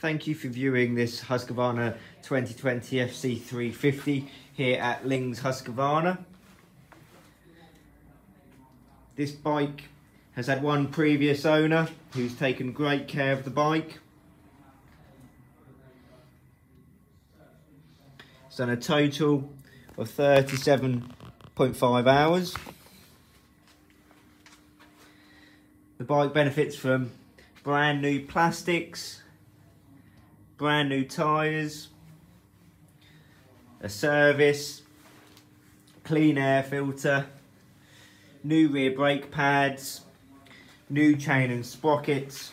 Thank you for viewing this Husqvarna 2020 FC350 here at Lings Husqvarna. This bike has had one previous owner who's taken great care of the bike. It's done a total of 37.5 hours. The bike benefits from brand new plastics, brand new tyres, a service, clean air filter, new rear brake pads, new chain and sprockets.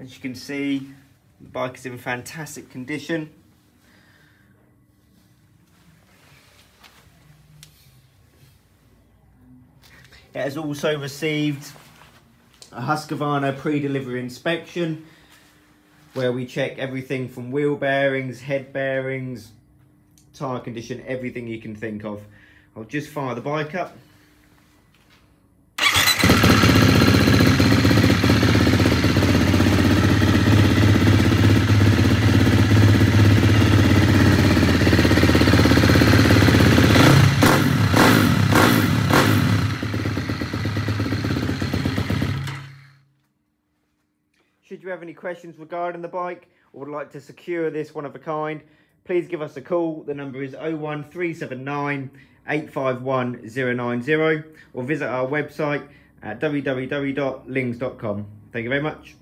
As you can see, the bike is in fantastic condition. It has also received a Husqvarna pre-delivery inspection where we check everything from wheel bearings, head bearings, tyre condition, everything you can think of. I'll just fire the bike up. Should you have any questions regarding the bike or would like to secure this one of a kind, please give us a call. The number is 01379 851 090 or visit our website at www.lings.com. Thank you very much.